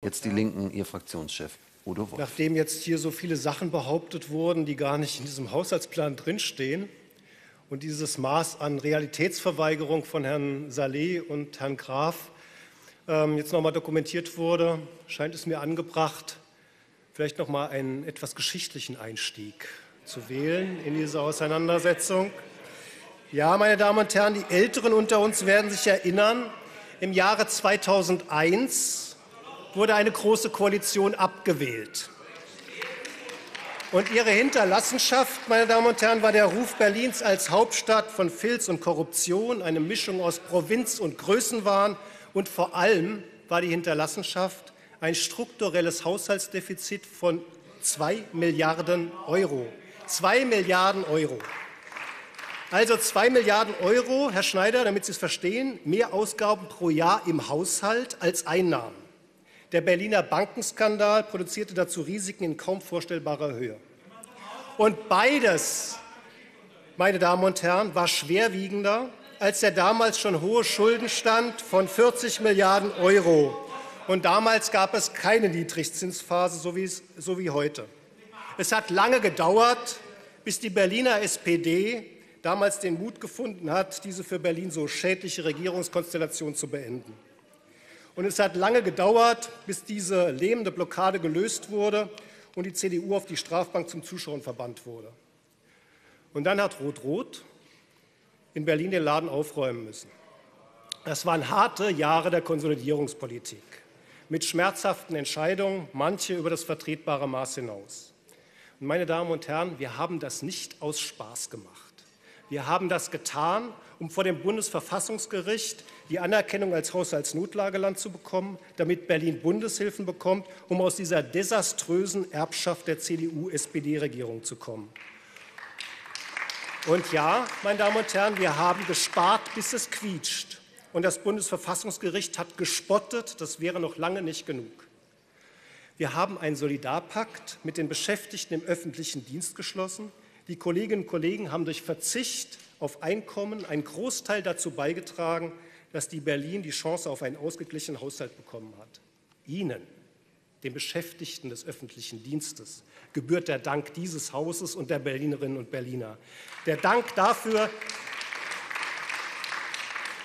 Jetzt die Linken, Ihr Fraktionschef Udo Wolf. Nachdem jetzt hier so viele Sachen behauptet wurden, die gar nicht in diesem Haushaltsplan drinstehen und dieses Maß an Realitätsverweigerung von Herrn Saleh und Herrn Graf ähm, jetzt nochmal dokumentiert wurde, scheint es mir angebracht, vielleicht nochmal einen etwas geschichtlichen Einstieg zu wählen in diese Auseinandersetzung. Ja, meine Damen und Herren, die Älteren unter uns werden sich erinnern, im Jahre 2001 wurde eine große Koalition abgewählt. Und ihre Hinterlassenschaft, meine Damen und Herren, war der Ruf Berlins als Hauptstadt von Filz und Korruption, eine Mischung aus Provinz und Größenwahn. Und vor allem war die Hinterlassenschaft ein strukturelles Haushaltsdefizit von zwei Milliarden Euro. Zwei Milliarden Euro. Also zwei Milliarden Euro, Herr Schneider, damit Sie es verstehen, mehr Ausgaben pro Jahr im Haushalt als Einnahmen. Der Berliner Bankenskandal produzierte dazu Risiken in kaum vorstellbarer Höhe. Und beides, meine Damen und Herren, war schwerwiegender als der damals schon hohe Schuldenstand von 40 Milliarden Euro. Und damals gab es keine Niedrigzinsphase, so wie, so wie heute. Es hat lange gedauert, bis die Berliner SPD damals den Mut gefunden hat, diese für Berlin so schädliche Regierungskonstellation zu beenden. Und es hat lange gedauert, bis diese lähmende Blockade gelöst wurde und die CDU auf die Strafbank zum Zuschauen verbannt wurde. Und dann hat Rot-Rot in Berlin den Laden aufräumen müssen. Das waren harte Jahre der Konsolidierungspolitik mit schmerzhaften Entscheidungen, manche über das vertretbare Maß hinaus. Und meine Damen und Herren, wir haben das nicht aus Spaß gemacht. Wir haben das getan, um vor dem Bundesverfassungsgericht die Anerkennung als Haushaltsnotlageland zu bekommen, damit Berlin Bundeshilfen bekommt, um aus dieser desaströsen Erbschaft der CDU-SPD-Regierung zu kommen. Und ja, meine Damen und Herren, wir haben gespart, bis es quietscht. Und das Bundesverfassungsgericht hat gespottet, das wäre noch lange nicht genug. Wir haben einen Solidarpakt mit den Beschäftigten im öffentlichen Dienst geschlossen. Die Kolleginnen und Kollegen haben durch Verzicht auf Einkommen einen Großteil dazu beigetragen, dass die Berlin die Chance auf einen ausgeglichenen Haushalt bekommen hat. Ihnen, den Beschäftigten des öffentlichen Dienstes, gebührt der Dank dieses Hauses und der Berlinerinnen und Berliner. Der Dank dafür,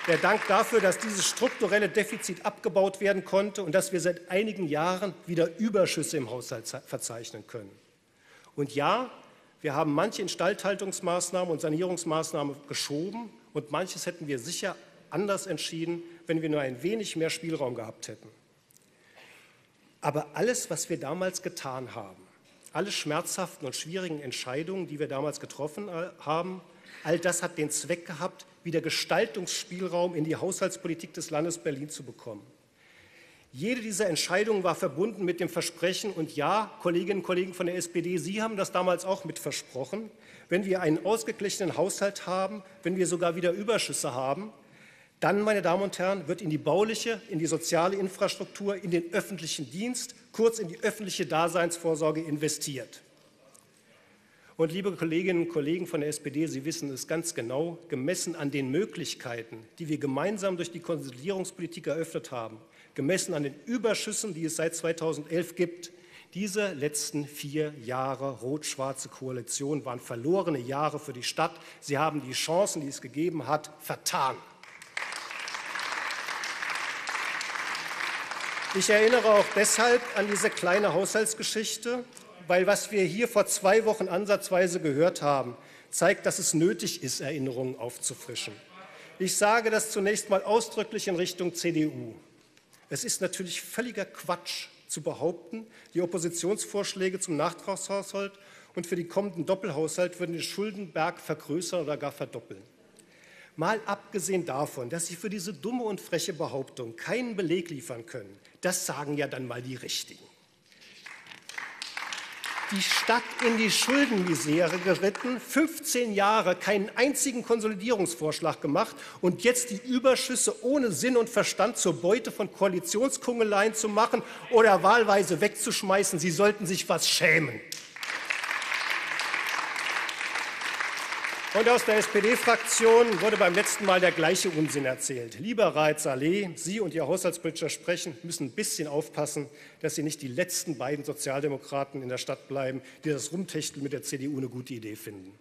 der Dank dafür, dass dieses strukturelle Defizit abgebaut werden konnte und dass wir seit einigen Jahren wieder Überschüsse im Haushalt verzeichnen können. Und ja, wir haben manche Instandhaltungsmaßnahmen und Sanierungsmaßnahmen geschoben und manches hätten wir sicher anders entschieden, wenn wir nur ein wenig mehr Spielraum gehabt hätten. Aber alles, was wir damals getan haben, alle schmerzhaften und schwierigen Entscheidungen, die wir damals getroffen äh, haben, all das hat den Zweck gehabt, wieder Gestaltungsspielraum in die Haushaltspolitik des Landes Berlin zu bekommen. Jede dieser Entscheidungen war verbunden mit dem Versprechen, und ja, Kolleginnen und Kollegen von der SPD, Sie haben das damals auch mit versprochen, wenn wir einen ausgeglichenen Haushalt haben, wenn wir sogar wieder Überschüsse haben, dann, meine Damen und Herren, wird in die bauliche, in die soziale Infrastruktur, in den öffentlichen Dienst, kurz in die öffentliche Daseinsvorsorge investiert. Und liebe Kolleginnen und Kollegen von der SPD, Sie wissen es ganz genau, gemessen an den Möglichkeiten, die wir gemeinsam durch die Konsolidierungspolitik eröffnet haben, gemessen an den Überschüssen, die es seit 2011 gibt. Diese letzten vier Jahre rot-schwarze Koalition waren verlorene Jahre für die Stadt. Sie haben die Chancen, die es gegeben hat, vertan. Ich erinnere auch deshalb an diese kleine Haushaltsgeschichte, weil was wir hier vor zwei Wochen ansatzweise gehört haben, zeigt, dass es nötig ist, Erinnerungen aufzufrischen. Ich sage das zunächst mal ausdrücklich in Richtung CDU. Es ist natürlich völliger Quatsch zu behaupten, die Oppositionsvorschläge zum Nachtragshaushalt und für die kommenden Doppelhaushalt würden den Schuldenberg vergrößern oder gar verdoppeln. Mal abgesehen davon, dass Sie für diese dumme und freche Behauptung keinen Beleg liefern können, das sagen ja dann mal die Richtigen die Stadt in die Schuldenmisere geritten, 15 Jahre keinen einzigen Konsolidierungsvorschlag gemacht und jetzt die Überschüsse ohne Sinn und Verstand zur Beute von Koalitionskungeleien zu machen oder wahlweise wegzuschmeißen. Sie sollten sich was schämen. Und aus der SPD-Fraktion wurde beim letzten Mal der gleiche Unsinn erzählt. Lieber Raed Saleh, Sie und Ihr Haushaltspolitischer Sprechen müssen ein bisschen aufpassen, dass Sie nicht die letzten beiden Sozialdemokraten in der Stadt bleiben, die das Rumtechteln mit der CDU eine gute Idee finden.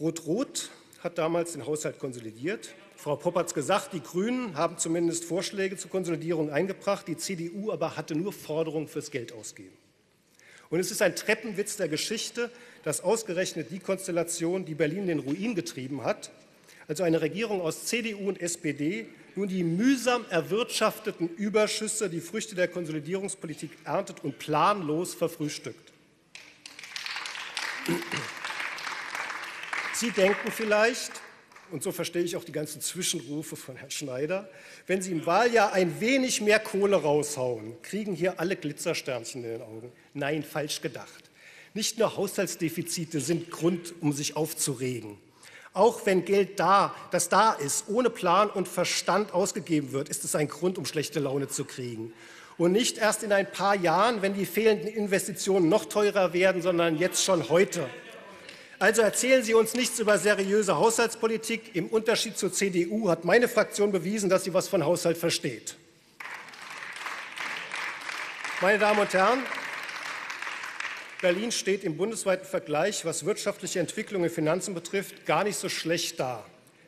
Rot-Rot hat damals den Haushalt konsolidiert. Frau Popp hat es gesagt, die Grünen haben zumindest Vorschläge zur Konsolidierung eingebracht, die CDU aber hatte nur Forderungen fürs Geld ausgeben. Und es ist ein Treppenwitz der Geschichte, dass ausgerechnet die Konstellation, die Berlin in den Ruin getrieben hat, also eine Regierung aus CDU und SPD, nun die mühsam erwirtschafteten Überschüsse, die Früchte der Konsolidierungspolitik erntet und planlos verfrühstückt. Sie denken vielleicht, und so verstehe ich auch die ganzen Zwischenrufe von Herrn Schneider, wenn Sie im Wahljahr ein wenig mehr Kohle raushauen, kriegen hier alle Glitzersternchen in den Augen. Nein, falsch gedacht. Nicht nur Haushaltsdefizite sind Grund, um sich aufzuregen. Auch wenn Geld da, das da ist, ohne Plan und Verstand ausgegeben wird, ist es ein Grund, um schlechte Laune zu kriegen. Und nicht erst in ein paar Jahren, wenn die fehlenden Investitionen noch teurer werden, sondern jetzt schon heute. Also erzählen Sie uns nichts über seriöse Haushaltspolitik. Im Unterschied zur CDU hat meine Fraktion bewiesen, dass sie was von Haushalt versteht. Meine Damen und Herren, Berlin steht im bundesweiten Vergleich, was wirtschaftliche Entwicklung in Finanzen betrifft, gar nicht so schlecht da.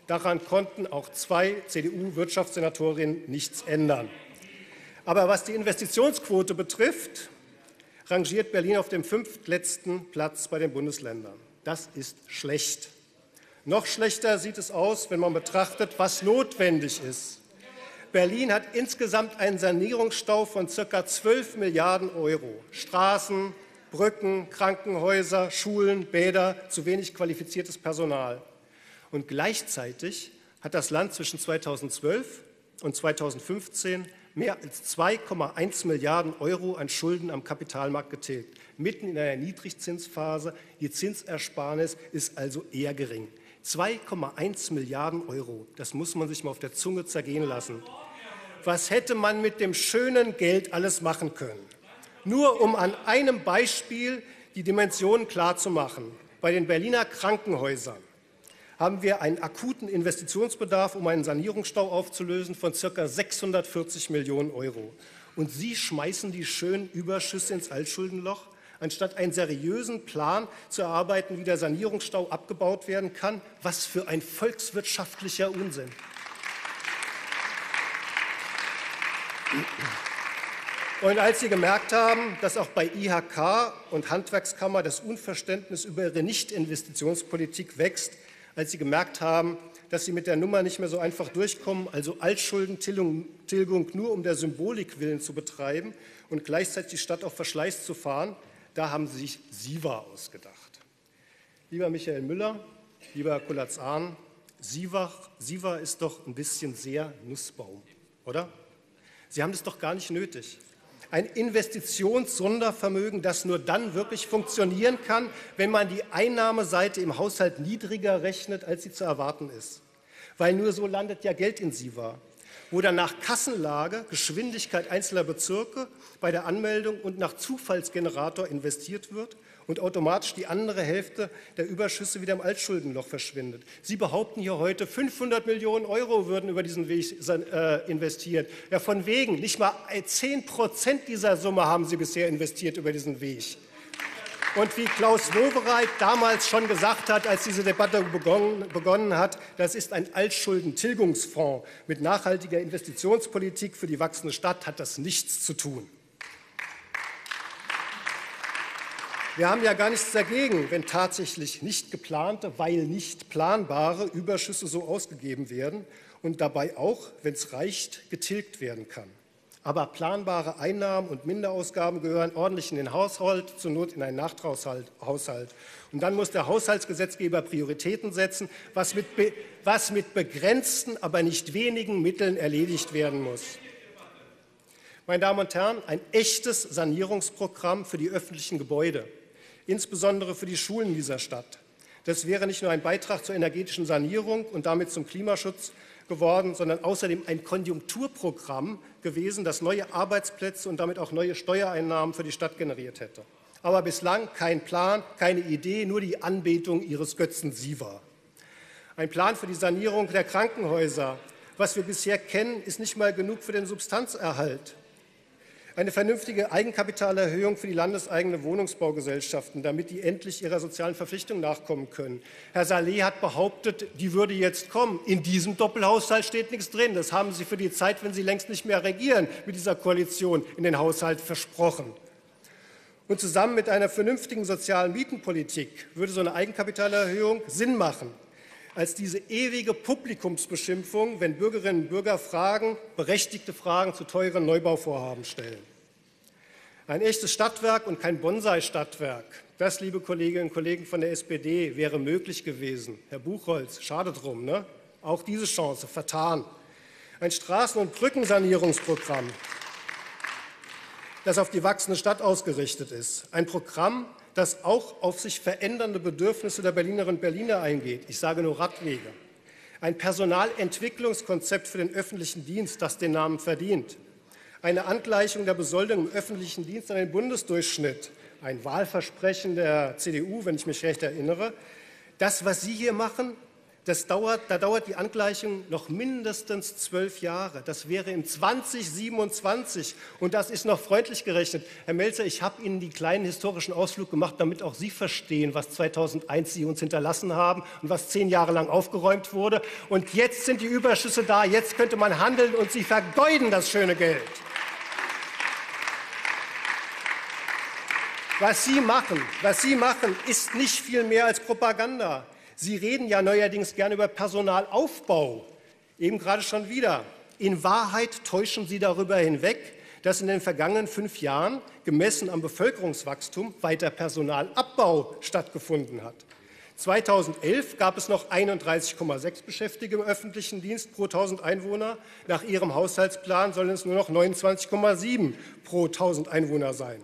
Daran konnten auch zwei CDU-Wirtschaftssenatorinnen nichts ändern. Aber was die Investitionsquote betrifft, rangiert Berlin auf dem fünftletzten Platz bei den Bundesländern. Das ist schlecht. Noch schlechter sieht es aus, wenn man betrachtet, was notwendig ist. Berlin hat insgesamt einen Sanierungsstau von ca. 12 Milliarden Euro. Straßen, Brücken, Krankenhäuser, Schulen, Bäder, zu wenig qualifiziertes Personal. Und gleichzeitig hat das Land zwischen 2012 und 2015 mehr als 2,1 Milliarden Euro an Schulden am Kapitalmarkt getilgt mitten in einer Niedrigzinsphase. Die Zinsersparnis ist also eher gering. 2,1 Milliarden Euro, das muss man sich mal auf der Zunge zergehen lassen. Was hätte man mit dem schönen Geld alles machen können? Nur um an einem Beispiel die Dimensionen klarzumachen. Bei den Berliner Krankenhäusern haben wir einen akuten Investitionsbedarf, um einen Sanierungsstau aufzulösen, von ca. 640 Millionen Euro. Und Sie schmeißen die schönen Überschüsse ins Altschuldenloch? anstatt einen seriösen Plan zu erarbeiten, wie der Sanierungsstau abgebaut werden kann. Was für ein volkswirtschaftlicher Unsinn. Und als Sie gemerkt haben, dass auch bei IHK und Handwerkskammer das Unverständnis über ihre Nicht-Investitionspolitik wächst, als Sie gemerkt haben, dass Sie mit der Nummer nicht mehr so einfach durchkommen, also Altschuldentilgung nur um der Symbolik willen zu betreiben und gleichzeitig die Stadt auf Verschleiß zu fahren, da haben sie sich Siva ausgedacht. Lieber Michael Müller, lieber Kulatz-Ahn, Siva, Siva ist doch ein bisschen sehr Nussbaum, oder? Sie haben es doch gar nicht nötig. Ein Investitionssondervermögen, das nur dann wirklich funktionieren kann, wenn man die Einnahmeseite im Haushalt niedriger rechnet, als sie zu erwarten ist. Weil nur so landet ja Geld in Siva wo dann nach Kassenlage, Geschwindigkeit einzelner Bezirke bei der Anmeldung und nach Zufallsgenerator investiert wird und automatisch die andere Hälfte der Überschüsse wieder im Altschuldenloch verschwindet. Sie behaupten hier heute, 500 Millionen Euro würden über diesen Weg äh, investiert. Ja, von wegen, nicht mal 10 Prozent dieser Summe haben Sie bisher investiert über diesen Weg. Und wie Klaus Wowereit damals schon gesagt hat, als diese Debatte begonnen, begonnen hat, das ist ein Altschuldentilgungsfonds. Mit nachhaltiger Investitionspolitik für die wachsende Stadt hat das nichts zu tun. Wir haben ja gar nichts dagegen, wenn tatsächlich nicht geplante, weil nicht planbare Überschüsse so ausgegeben werden und dabei auch, wenn es reicht, getilgt werden kann. Aber planbare Einnahmen und Minderausgaben gehören ordentlich in den Haushalt, zur Not in einen Nachtragshaushalt. Und dann muss der Haushaltsgesetzgeber Prioritäten setzen, was mit, was mit begrenzten, aber nicht wenigen Mitteln erledigt werden muss. Meine Damen und Herren, ein echtes Sanierungsprogramm für die öffentlichen Gebäude, insbesondere für die Schulen dieser Stadt. Das wäre nicht nur ein Beitrag zur energetischen Sanierung und damit zum Klimaschutz, geworden, sondern außerdem ein Konjunkturprogramm gewesen, das neue Arbeitsplätze und damit auch neue Steuereinnahmen für die Stadt generiert hätte. Aber bislang kein Plan, keine Idee, nur die Anbetung ihres Götzen Siva. Ein Plan für die Sanierung der Krankenhäuser. Was wir bisher kennen, ist nicht mal genug für den Substanzerhalt eine vernünftige Eigenkapitalerhöhung für die landeseigene Wohnungsbaugesellschaften, damit die endlich ihrer sozialen Verpflichtung nachkommen können. Herr Saleh hat behauptet, die würde jetzt kommen. In diesem Doppelhaushalt steht nichts drin. Das haben Sie für die Zeit, wenn Sie längst nicht mehr regieren, mit dieser Koalition in den Haushalt versprochen. Und zusammen mit einer vernünftigen sozialen Mietenpolitik würde so eine Eigenkapitalerhöhung Sinn machen als diese ewige Publikumsbeschimpfung, wenn Bürgerinnen und Bürger Fragen, berechtigte Fragen zu teuren Neubauvorhaben stellen. Ein echtes Stadtwerk und kein Bonsai-Stadtwerk, das, liebe Kolleginnen und Kollegen von der SPD, wäre möglich gewesen. Herr Buchholz, schade drum, ne? auch diese Chance vertan. Ein Straßen- und Brückensanierungsprogramm, das auf die wachsende Stadt ausgerichtet ist. Ein Programm, das auch auf sich verändernde Bedürfnisse der Berlinerinnen und Berliner eingeht. Ich sage nur Radwege. Ein Personalentwicklungskonzept für den öffentlichen Dienst, das den Namen verdient. Eine Angleichung der Besoldung im öffentlichen Dienst an den Bundesdurchschnitt. Ein Wahlversprechen der CDU, wenn ich mich recht erinnere. Das, was Sie hier machen, das dauert, da dauert die Angleichung noch mindestens zwölf Jahre. Das wäre im 2027 und das ist noch freundlich gerechnet. Herr Melzer, ich habe Ihnen die kleinen historischen Ausflug gemacht, damit auch Sie verstehen, was 2001 Sie uns hinterlassen haben und was zehn Jahre lang aufgeräumt wurde. Und jetzt sind die Überschüsse da, jetzt könnte man handeln und Sie vergeuden das schöne Geld. Was Sie machen, was Sie machen, ist nicht viel mehr als Propaganda. Sie reden ja neuerdings gerne über Personalaufbau, eben gerade schon wieder. In Wahrheit täuschen Sie darüber hinweg, dass in den vergangenen fünf Jahren, gemessen am Bevölkerungswachstum, weiter Personalabbau stattgefunden hat. 2011 gab es noch 31,6 Beschäftigte im öffentlichen Dienst pro 1000 Einwohner. Nach Ihrem Haushaltsplan sollen es nur noch 29,7 pro 1000 Einwohner sein.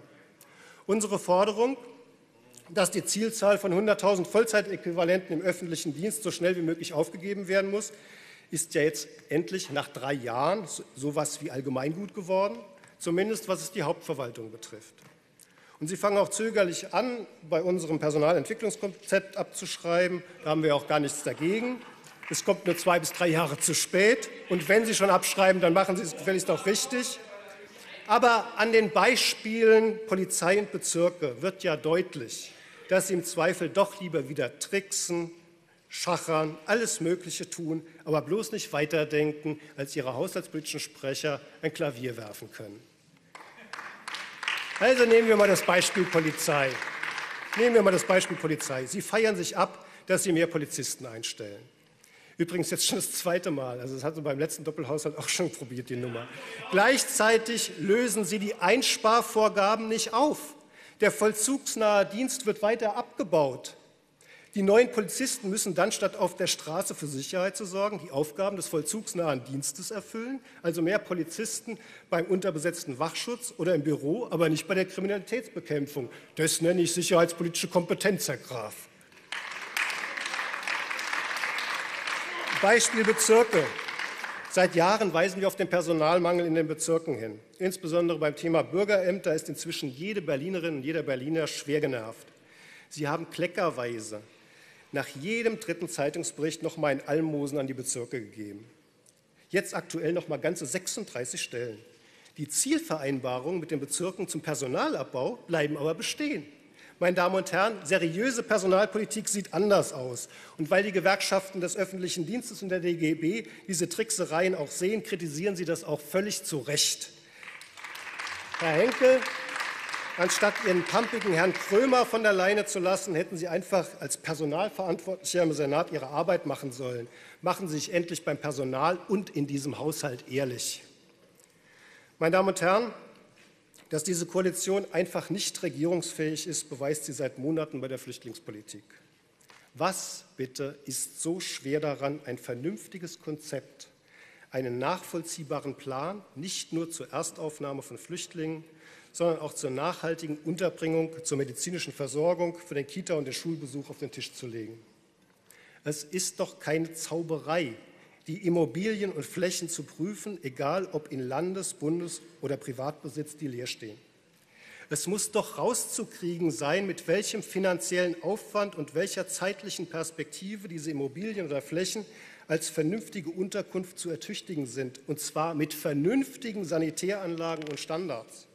Unsere Forderung, dass die Zielzahl von 100.000 Vollzeitäquivalenten im öffentlichen Dienst so schnell wie möglich aufgegeben werden muss, ist ja jetzt endlich nach drei Jahren so etwas wie Allgemeingut geworden, zumindest was es die Hauptverwaltung betrifft. Und Sie fangen auch zögerlich an, bei unserem Personalentwicklungskonzept abzuschreiben. Da haben wir auch gar nichts dagegen. Es kommt nur zwei bis drei Jahre zu spät. Und wenn Sie schon abschreiben, dann machen Sie es gefälligst auch richtig. Aber an den Beispielen Polizei und Bezirke wird ja deutlich, dass sie im Zweifel doch lieber wieder tricksen, schachern, alles Mögliche tun, aber bloß nicht weiterdenken, als ihre haushaltspolitischen Sprecher ein Klavier werfen können. Also nehmen wir mal das Beispiel Polizei. Nehmen wir mal das Beispiel Polizei. Sie feiern sich ab, dass Sie mehr Polizisten einstellen. Übrigens jetzt schon das zweite Mal. Also das hatten Sie beim letzten Doppelhaushalt auch schon probiert, die Nummer. Gleichzeitig lösen Sie die Einsparvorgaben nicht auf. Der vollzugsnahe Dienst wird weiter abgebaut. Die neuen Polizisten müssen dann, statt auf der Straße für Sicherheit zu sorgen, die Aufgaben des vollzugsnahen Dienstes erfüllen, also mehr Polizisten beim unterbesetzten Wachschutz oder im Büro, aber nicht bei der Kriminalitätsbekämpfung. Das nenne ich sicherheitspolitische Kompetenz, Herr Graf. Beispiel Bezirke. Seit Jahren weisen wir auf den Personalmangel in den Bezirken hin. Insbesondere beim Thema Bürgerämter ist inzwischen jede Berlinerin und jeder Berliner schwer genervt. Sie haben kleckerweise nach jedem dritten Zeitungsbericht noch mal ein Almosen an die Bezirke gegeben. Jetzt aktuell noch mal ganze 36 Stellen. Die Zielvereinbarungen mit den Bezirken zum Personalabbau bleiben aber bestehen. Meine Damen und Herren, seriöse Personalpolitik sieht anders aus. Und weil die Gewerkschaften des öffentlichen Dienstes und der DGB diese Tricksereien auch sehen, kritisieren sie das auch völlig zu Recht. Herr Henkel, anstatt Ihren pampigen Herrn Krömer von der Leine zu lassen, hätten Sie einfach als Personalverantwortlicher im Senat Ihre Arbeit machen sollen. Machen Sie sich endlich beim Personal und in diesem Haushalt ehrlich. Meine Damen und Herren, dass diese Koalition einfach nicht regierungsfähig ist, beweist sie seit Monaten bei der Flüchtlingspolitik. Was bitte ist so schwer daran, ein vernünftiges Konzept, einen nachvollziehbaren Plan, nicht nur zur Erstaufnahme von Flüchtlingen, sondern auch zur nachhaltigen Unterbringung, zur medizinischen Versorgung, für den Kita- und den Schulbesuch auf den Tisch zu legen? Es ist doch keine Zauberei, die Immobilien und Flächen zu prüfen, egal ob in Landes-, Bundes- oder Privatbesitz, die leer stehen. Es muss doch rauszukriegen sein, mit welchem finanziellen Aufwand und welcher zeitlichen Perspektive diese Immobilien oder Flächen als vernünftige Unterkunft zu ertüchtigen sind, und zwar mit vernünftigen Sanitäranlagen und Standards.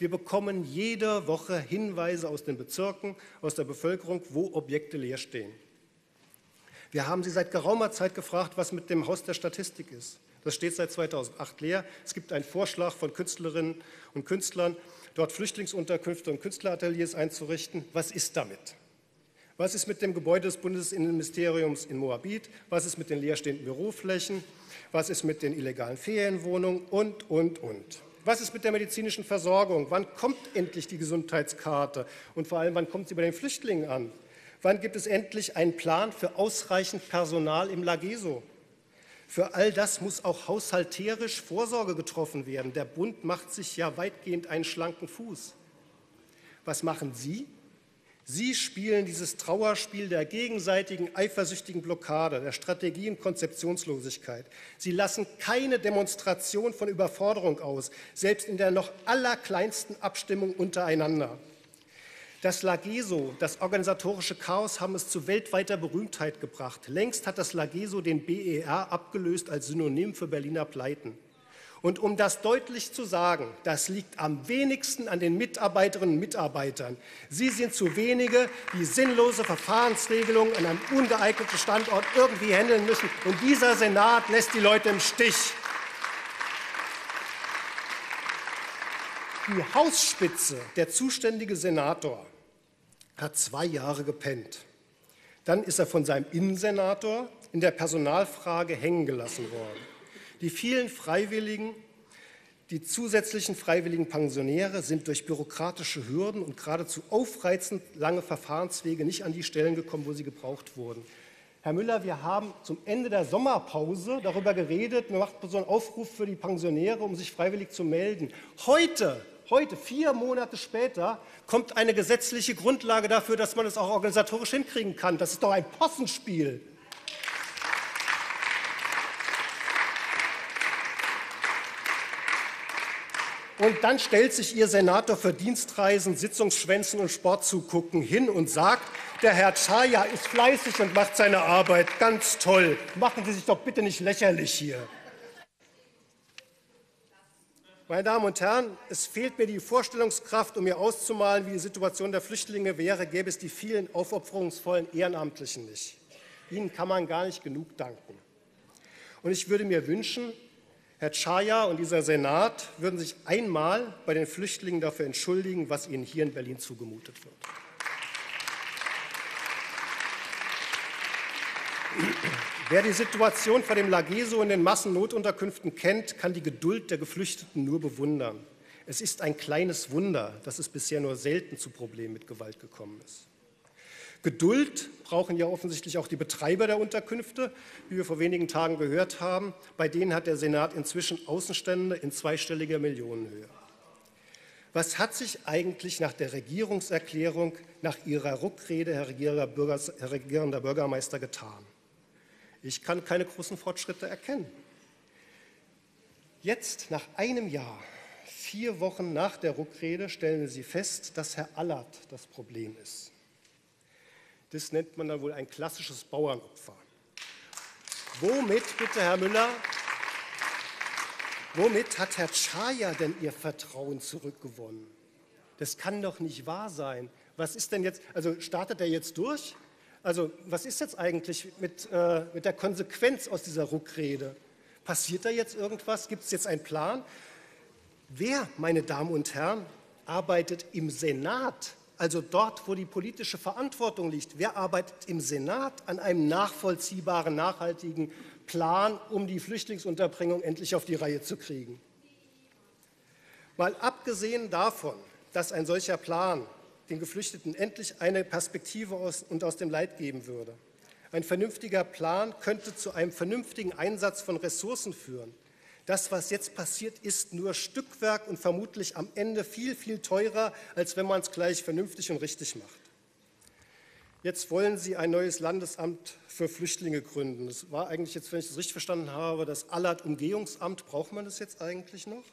Wir bekommen jede Woche Hinweise aus den Bezirken, aus der Bevölkerung, wo Objekte leer stehen. Wir haben Sie seit geraumer Zeit gefragt, was mit dem Haus der Statistik ist. Das steht seit 2008 leer. Es gibt einen Vorschlag von Künstlerinnen und Künstlern, dort Flüchtlingsunterkünfte und Künstlerateliers einzurichten. Was ist damit? Was ist mit dem Gebäude des Bundesinnenministeriums in Moabit? Was ist mit den leerstehenden Büroflächen? Was ist mit den illegalen Ferienwohnungen? Und, und, und. Was ist mit der medizinischen Versorgung? Wann kommt endlich die Gesundheitskarte? Und vor allem, wann kommt sie bei den Flüchtlingen an? Wann gibt es endlich einen Plan für ausreichend Personal im Lageso? Für all das muss auch haushalterisch Vorsorge getroffen werden. Der Bund macht sich ja weitgehend einen schlanken Fuß. Was machen Sie? Sie spielen dieses Trauerspiel der gegenseitigen eifersüchtigen Blockade, der Strategie und Konzeptionslosigkeit. Sie lassen keine Demonstration von Überforderung aus, selbst in der noch allerkleinsten Abstimmung untereinander. Das Lageso, das organisatorische Chaos, haben es zu weltweiter Berühmtheit gebracht. Längst hat das Lageso den BER abgelöst als Synonym für Berliner Pleiten. Und um das deutlich zu sagen, das liegt am wenigsten an den Mitarbeiterinnen und Mitarbeitern. Sie sind zu wenige, die sinnlose Verfahrensregelungen an einem ungeeigneten Standort irgendwie handeln müssen. Und dieser Senat lässt die Leute im Stich. Die Hausspitze, der zuständige Senator, hat zwei Jahre gepennt. Dann ist er von seinem Innensenator in der Personalfrage hängen gelassen worden. Die vielen Freiwilligen, die zusätzlichen freiwilligen Pensionäre sind durch bürokratische Hürden und geradezu aufreizend lange Verfahrenswege nicht an die Stellen gekommen, wo sie gebraucht wurden. Herr Müller, wir haben zum Ende der Sommerpause darüber geredet, man macht so einen Aufruf für die Pensionäre, um sich freiwillig zu melden. Heute, heute, vier Monate später, kommt eine gesetzliche Grundlage dafür, dass man es auch organisatorisch hinkriegen kann. Das ist doch ein Possenspiel. Und dann stellt sich Ihr Senator für Dienstreisen, Sitzungsschwänzen und Sportzugucken hin und sagt, der Herr Chaya ist fleißig und macht seine Arbeit ganz toll. Machen Sie sich doch bitte nicht lächerlich hier. Meine Damen und Herren, es fehlt mir die Vorstellungskraft, um mir auszumalen, wie die Situation der Flüchtlinge wäre, gäbe es die vielen aufopferungsvollen Ehrenamtlichen nicht. Ihnen kann man gar nicht genug danken. Und ich würde mir wünschen, Herr Chaya und dieser Senat würden sich einmal bei den Flüchtlingen dafür entschuldigen, was ihnen hier in Berlin zugemutet wird. Wer die Situation vor dem Lageso in den Massennotunterkünften kennt, kann die Geduld der Geflüchteten nur bewundern. Es ist ein kleines Wunder, dass es bisher nur selten zu Problemen mit Gewalt gekommen ist. Geduld brauchen ja offensichtlich auch die Betreiber der Unterkünfte, wie wir vor wenigen Tagen gehört haben. Bei denen hat der Senat inzwischen Außenstände in zweistelliger Millionenhöhe. Was hat sich eigentlich nach der Regierungserklärung, nach Ihrer Ruckrede, Herr regierender, Bürger, Herr regierender Bürgermeister, getan? Ich kann keine großen Fortschritte erkennen. Jetzt, nach einem Jahr, vier Wochen nach der Ruckrede, stellen Sie fest, dass Herr Allert das Problem ist. Das nennt man dann wohl ein klassisches Bauernopfer. Womit, bitte Herr Müller, womit hat Herr Chaya denn Ihr Vertrauen zurückgewonnen? Das kann doch nicht wahr sein. Was ist denn jetzt, also startet er jetzt durch? Also was ist jetzt eigentlich mit, äh, mit der Konsequenz aus dieser Ruckrede? Passiert da jetzt irgendwas? Gibt es jetzt einen Plan? Wer, meine Damen und Herren, arbeitet im Senat also dort, wo die politische Verantwortung liegt. Wer arbeitet im Senat an einem nachvollziehbaren, nachhaltigen Plan, um die Flüchtlingsunterbringung endlich auf die Reihe zu kriegen? Mal abgesehen davon, dass ein solcher Plan den Geflüchteten endlich eine Perspektive aus und aus dem Leid geben würde. Ein vernünftiger Plan könnte zu einem vernünftigen Einsatz von Ressourcen führen. Das, was jetzt passiert, ist nur Stückwerk und vermutlich am Ende viel, viel teurer, als wenn man es gleich vernünftig und richtig macht. Jetzt wollen Sie ein neues Landesamt für Flüchtlinge gründen. Das war eigentlich jetzt, wenn ich das richtig verstanden habe, das Allert-Umgehungsamt. Braucht man das jetzt eigentlich noch?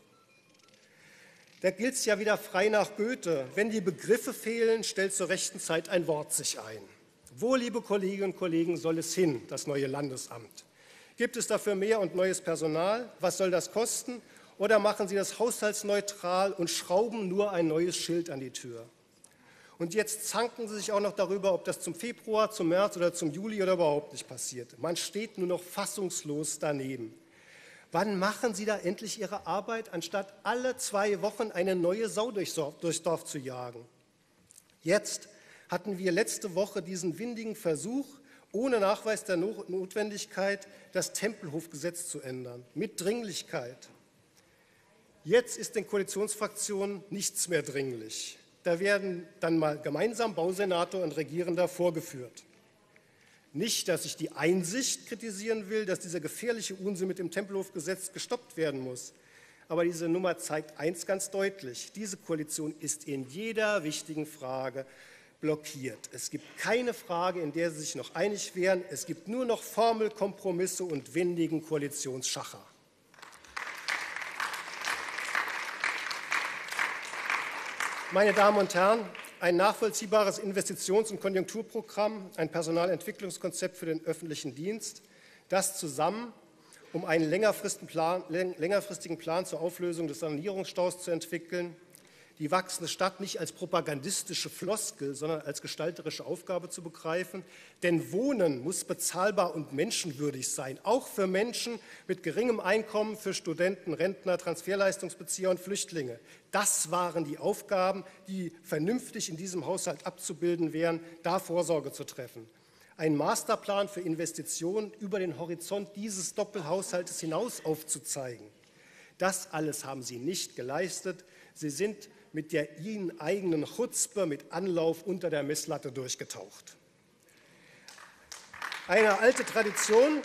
Da gilt es ja wieder frei nach Goethe. Wenn die Begriffe fehlen, stellt zur rechten Zeit ein Wort sich ein. Wo, liebe Kolleginnen und Kollegen, soll es hin, das neue Landesamt? Gibt es dafür mehr und neues Personal? Was soll das kosten? Oder machen Sie das haushaltsneutral und schrauben nur ein neues Schild an die Tür? Und jetzt zanken Sie sich auch noch darüber, ob das zum Februar, zum März oder zum Juli oder überhaupt nicht passiert. Man steht nur noch fassungslos daneben. Wann machen Sie da endlich Ihre Arbeit, anstatt alle zwei Wochen eine neue Sau durchs Dorf zu jagen? Jetzt hatten wir letzte Woche diesen windigen Versuch, ohne Nachweis der Notwendigkeit das Tempelhofgesetz zu ändern, mit Dringlichkeit. Jetzt ist den Koalitionsfraktionen nichts mehr dringlich. Da werden dann mal gemeinsam Bausenator und Regierender vorgeführt. Nicht, dass ich die Einsicht kritisieren will, dass dieser gefährliche Unsinn mit dem Tempelhofgesetz gestoppt werden muss. Aber diese Nummer zeigt eins ganz deutlich. Diese Koalition ist in jeder wichtigen Frage blockiert. Es gibt keine Frage, in der sie sich noch einig wären. Es gibt nur noch Formelkompromisse und windigen Koalitionsschacher. Meine Damen und Herren, ein nachvollziehbares Investitions- und Konjunkturprogramm, ein Personalentwicklungskonzept für den öffentlichen Dienst, das zusammen, um einen längerfristigen Plan, zur Auflösung des Sanierungsstaus zu entwickeln, die wachsende Stadt nicht als propagandistische Floskel, sondern als gestalterische Aufgabe zu begreifen. Denn Wohnen muss bezahlbar und menschenwürdig sein, auch für Menschen mit geringem Einkommen, für Studenten, Rentner, Transferleistungsbezieher und Flüchtlinge. Das waren die Aufgaben, die vernünftig in diesem Haushalt abzubilden wären, da Vorsorge zu treffen. Ein Masterplan für Investitionen über den Horizont dieses Doppelhaushaltes hinaus aufzuzeigen. Das alles haben Sie nicht geleistet. Sie sind mit der ihnen eigenen Chutzpe mit Anlauf unter der Messlatte durchgetaucht. Eine alte Tradition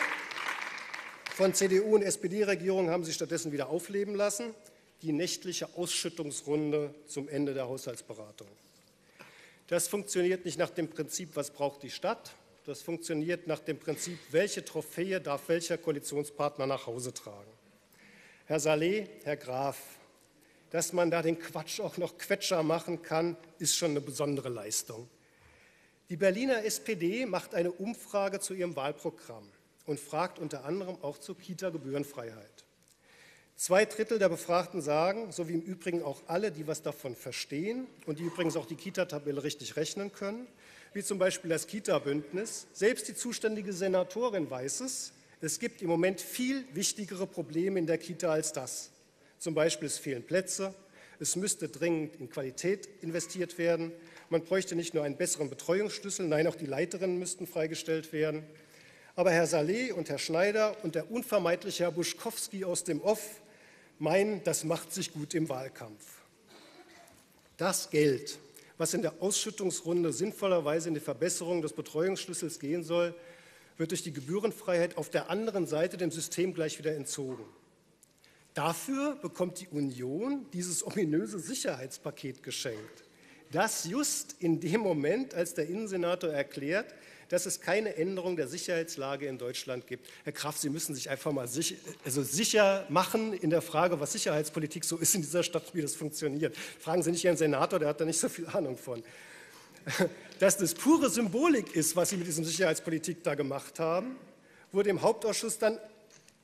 von CDU und SPD-Regierungen haben sie stattdessen wieder aufleben lassen, die nächtliche Ausschüttungsrunde zum Ende der Haushaltsberatung. Das funktioniert nicht nach dem Prinzip, was braucht die Stadt, das funktioniert nach dem Prinzip, welche Trophäe darf welcher Koalitionspartner nach Hause tragen. Herr Saleh, Herr Graf, dass man da den Quatsch auch noch Quetscher machen kann, ist schon eine besondere Leistung. Die Berliner SPD macht eine Umfrage zu ihrem Wahlprogramm und fragt unter anderem auch zur Kita-Gebührenfreiheit. Zwei Drittel der Befragten sagen, so wie im Übrigen auch alle, die was davon verstehen und die übrigens auch die Kita-Tabelle richtig rechnen können, wie zum Beispiel das Kita-Bündnis, selbst die zuständige Senatorin weiß es, es gibt im Moment viel wichtigere Probleme in der Kita als das. Zum Beispiel es fehlen Plätze, es müsste dringend in Qualität investiert werden, man bräuchte nicht nur einen besseren Betreuungsschlüssel, nein, auch die Leiterinnen müssten freigestellt werden. Aber Herr Saleh und Herr Schneider und der unvermeidliche Herr Buschkowski aus dem Off meinen, das macht sich gut im Wahlkampf. Das Geld, was in der Ausschüttungsrunde sinnvollerweise in die Verbesserung des Betreuungsschlüssels gehen soll, wird durch die Gebührenfreiheit auf der anderen Seite dem System gleich wieder entzogen. Dafür bekommt die Union dieses ominöse Sicherheitspaket geschenkt. Das just in dem Moment, als der Innensenator erklärt, dass es keine Änderung der Sicherheitslage in Deutschland gibt. Herr Kraft, Sie müssen sich einfach mal sicher, also sicher machen in der Frage, was Sicherheitspolitik so ist in dieser Stadt, wie das funktioniert. Fragen Sie nicht Ihren Senator, der hat da nicht so viel Ahnung von. Dass das pure Symbolik ist, was Sie mit diesem Sicherheitspolitik da gemacht haben, wurde im Hauptausschuss dann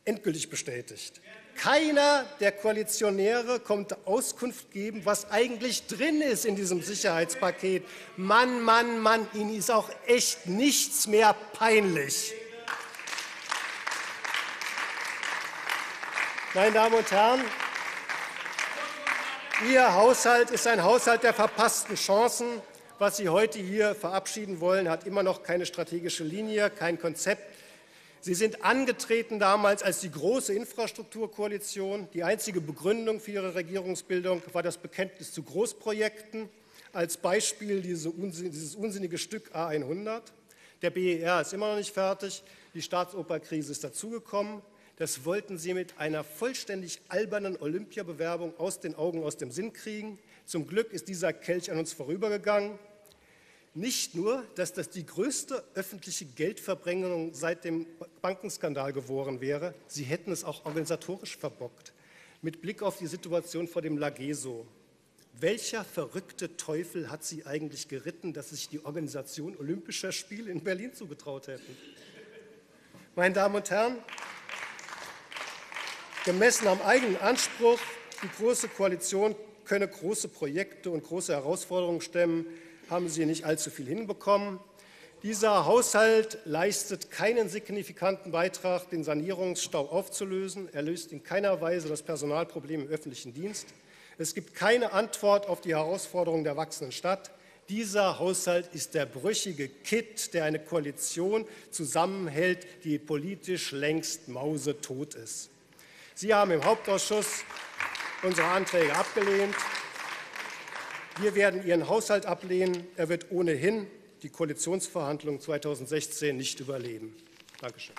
endgültig bestätigt. Keiner der Koalitionäre konnte Auskunft geben, was eigentlich drin ist in diesem Sicherheitspaket. Mann, Mann, Mann, Ihnen ist auch echt nichts mehr peinlich. Meine Damen und Herren, Ihr Haushalt ist ein Haushalt der verpassten Chancen. Was Sie heute hier verabschieden wollen, hat immer noch keine strategische Linie, kein Konzept, Sie sind angetreten damals als die große Infrastrukturkoalition. Die einzige Begründung für Ihre Regierungsbildung war das Bekenntnis zu Großprojekten, als Beispiel diese dieses unsinnige Stück A100. Der BER ist immer noch nicht fertig, die Staatsoperkrise ist dazugekommen. Das wollten Sie mit einer vollständig albernen Olympiabewerbung aus den Augen, aus dem Sinn kriegen. Zum Glück ist dieser Kelch an uns vorübergegangen. Nicht nur, dass das die größte öffentliche Geldverbringung seit dem Bankenskandal geworden wäre, sie hätten es auch organisatorisch verbockt. mit Blick auf die Situation vor dem Lageso. Welcher verrückte Teufel hat Sie eigentlich geritten, dass sich die Organisation Olympischer Spiele in Berlin zugetraut hätten? Meine Damen und Herren, gemessen am eigenen Anspruch, die Große Koalition könne große Projekte und große Herausforderungen stemmen, haben Sie nicht allzu viel hinbekommen. Dieser Haushalt leistet keinen signifikanten Beitrag, den Sanierungsstau aufzulösen. Er löst in keiner Weise das Personalproblem im öffentlichen Dienst. Es gibt keine Antwort auf die Herausforderungen der wachsenden Stadt. Dieser Haushalt ist der brüchige Kitt, der eine Koalition zusammenhält, die politisch längst mausetot ist. Sie haben im Hauptausschuss unsere Anträge abgelehnt. Wir werden Ihren Haushalt ablehnen. Er wird ohnehin die Koalitionsverhandlungen 2016 nicht überleben. Dankeschön.